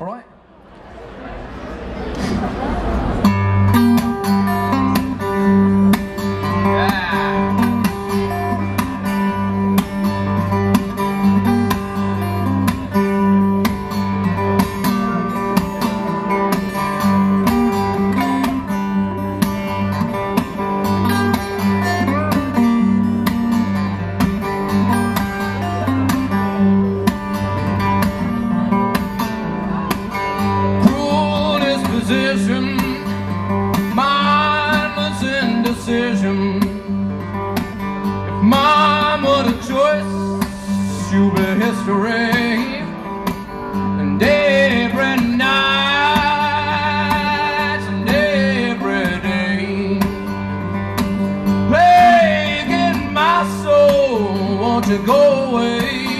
All right? away.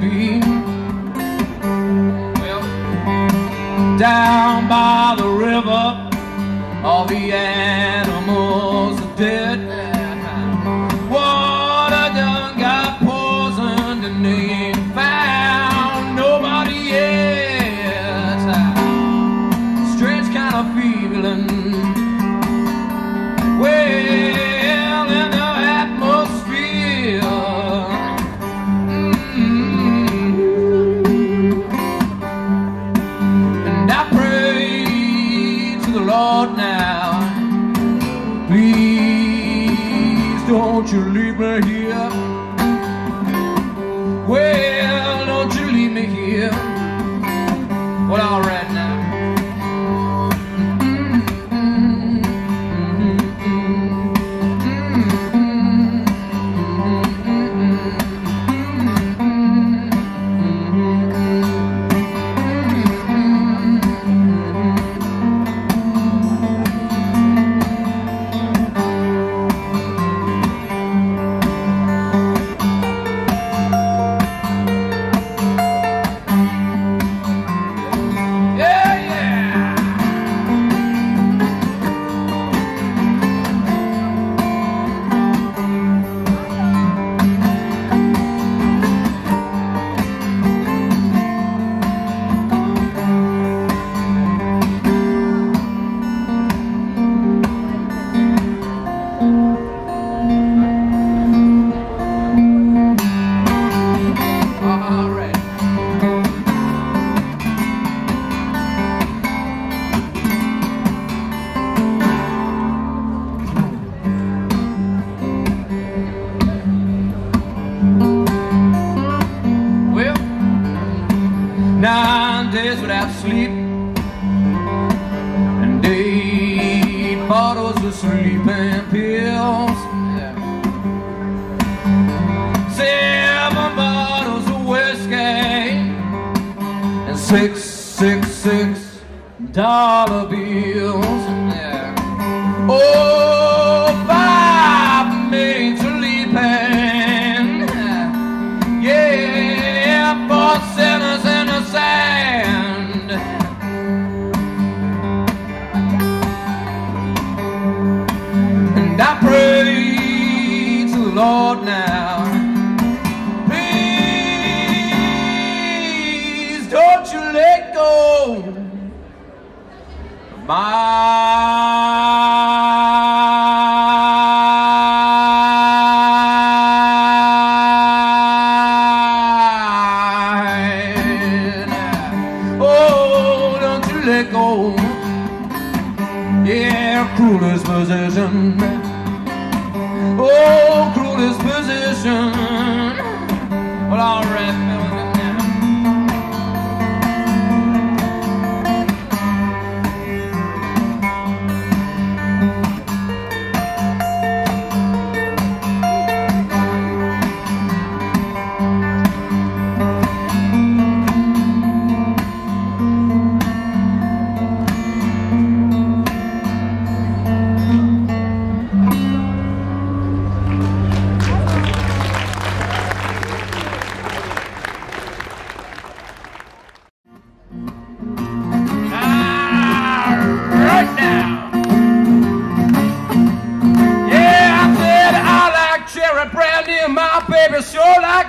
be. Well, down by the river of the cannot sleep And they bottles of sleeping pills. Seven bottles of whiskey And six, six, six dollar bills. Oh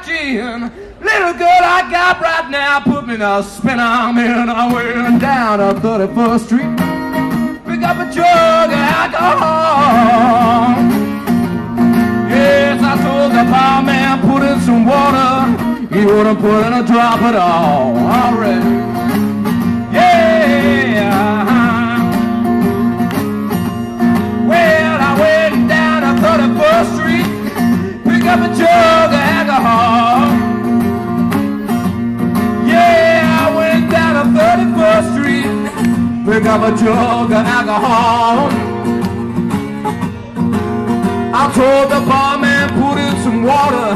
gin. Little girl I got right now put me in a spin. I'm in. I went down to 31st Street. Pick up a jug of alcohol. Yes, I told the barman put in some water. He wouldn't put in a drop at all. All right. Up a jug of alcohol. I told the barman put in some water,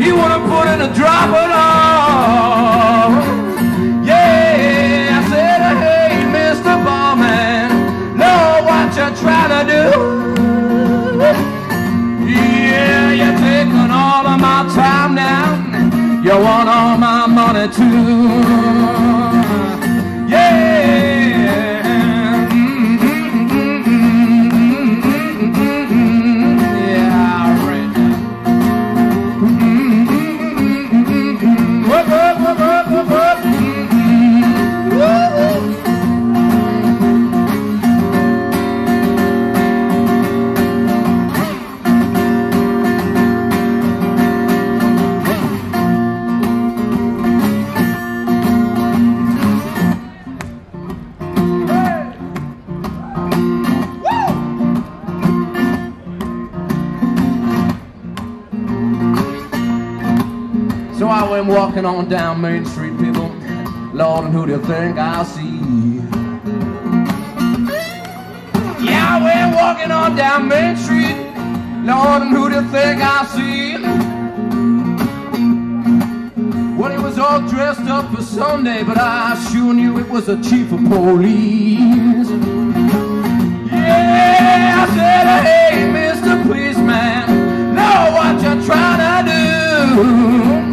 he wouldn't put in a drop at all. Yeah, I said, hey, Mr. Barman, know what you're trying to do. Yeah, you're taking all of my time now. You want all my money too. Walking on down Main Street, people. Lord, and who do you think I see? Yeah, went walking on down Main Street. Lord, and who do you think I see? Well, he was all dressed up for Sunday, but I sure knew it was a chief of police. Yeah, I said, hey, Mr. Policeman, know what you're trying to do.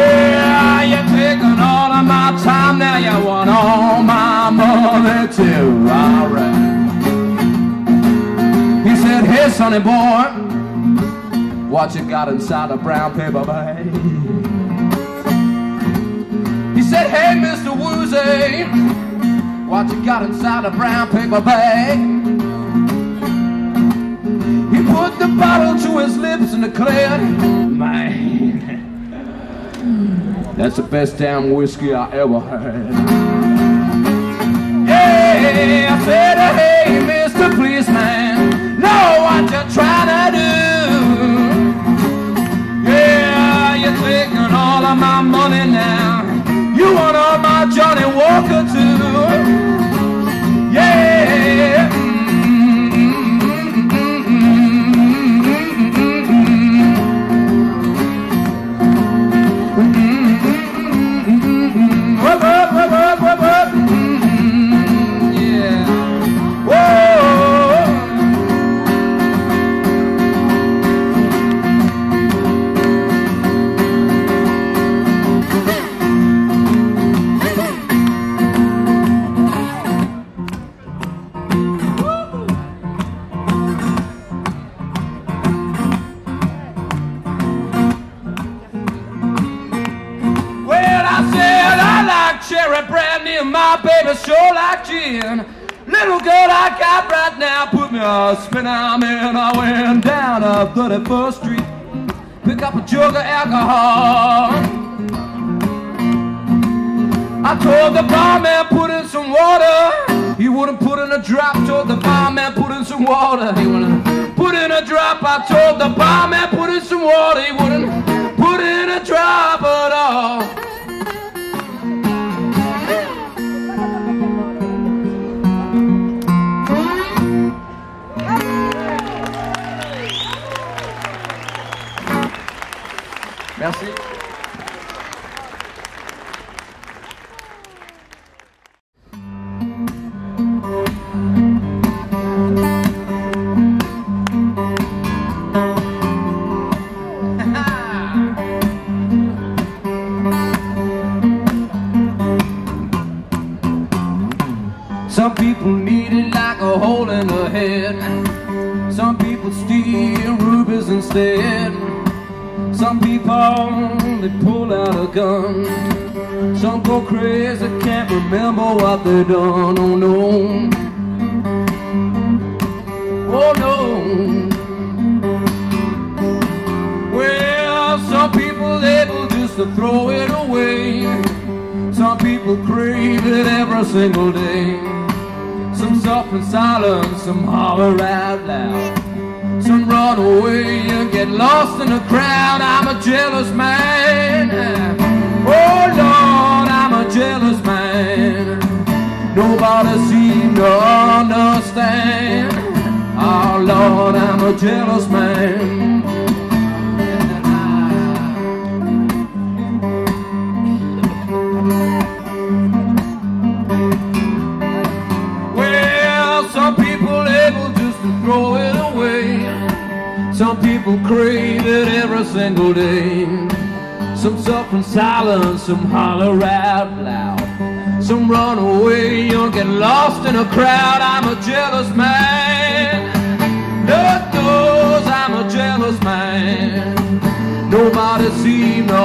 Yeah, you're taking all of my time now. You want all my money too. All right. He said, Hey, sonny boy, what you got inside a brown paper bag? He said, Hey, Mr. Woosey, what you got inside a brown paper bag? He put the bottle to his lips and declared, Man. That's the best damn whiskey I ever had. Yeah, I said, hey, Mr. Policeman, know what you're trying to do. Yeah, you're taking all of my money now. You want all my Johnnie Walker too. Cherry brandy and my baby sure like gin. Little girl I got right now put me a spin I'm in. I went down to 31st Street, pick up a jug of alcohol. I told the barman put in some water. He wouldn't put in a drop. Told the barman put in some water. He wouldn't put in a drop. I told the barman put in some water. He wouldn't put in a drop at all. Gun. Some go crazy, can't remember what they done. Oh no. Oh no. Well, some people able just to throw it away. Some people crave it every single day. Some suffer in silence, some holler out loud. Some run away and get lost in the crowd. I'm a jealous man. Oh Lord, I'm a jealous man. Nobody seems to understand. Oh Lord, I'm a jealous man. Well, some people able just to throw it away. Some people crave it every single day. Some suffer in silence, some holler out loud. Some run away or get lost in a crowd. I'm a jealous man. Lord knows I'm a jealous man. Nobody seems to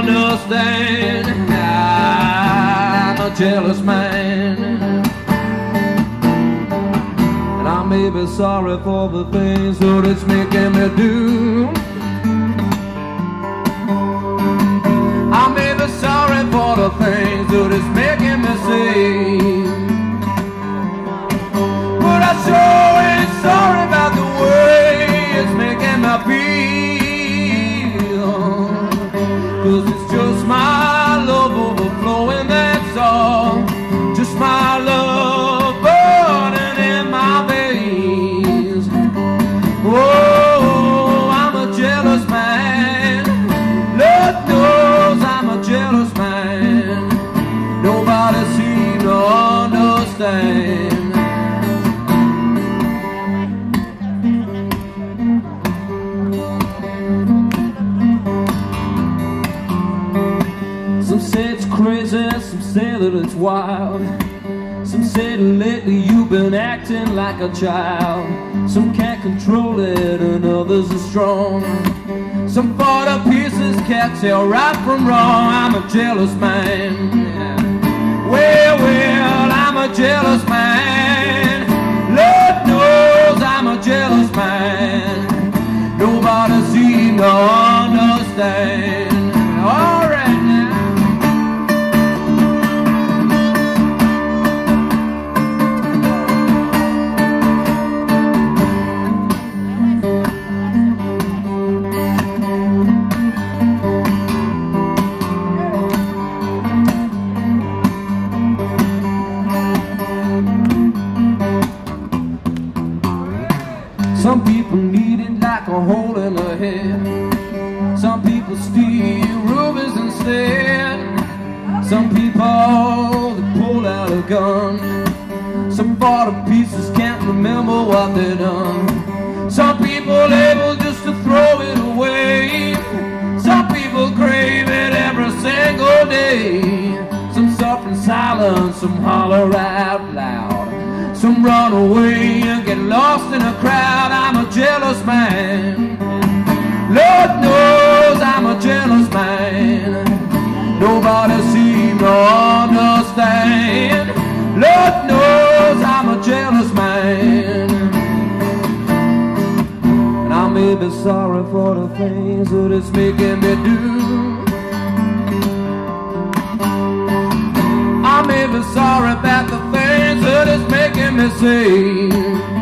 understand. I'm a jealous man. And I may be sorry for the things that it's making me do. For the things that it's making me see. But I sure ain't sorry about the way it's making me feel. Say that it's wild. Some say that lately you've been acting like a child. Some can't control it, and others are strong. Some fall to pieces, can't tell right from wrong. I'm a jealous man. Well, well, I'm a jealous man. Lord knows I'm a jealous man. Nobody seems to understand. A hole in the head. Some people steal rubies instead. Some people pull out a gun. Some to pieces, can't remember what they done. Some people able just to throw it away. Some people crave it every single day. Some suffer in silence, some holler out loud. Some run away and get lost in a crowd. I'm a jealous man. Lord knows I'm a jealous man. Nobody seems to understand. Lord knows I'm a jealous man. And I may be sorry for the things that it's making me do. I may be sorry about the things that it's making me say.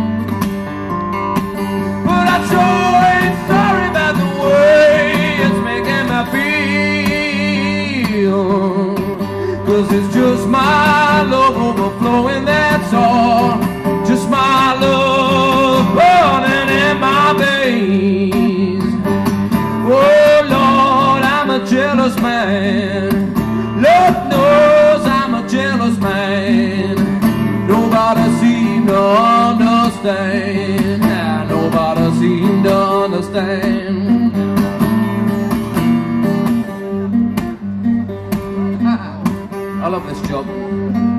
Understand. Nah, nobody seems to understand. I love this job.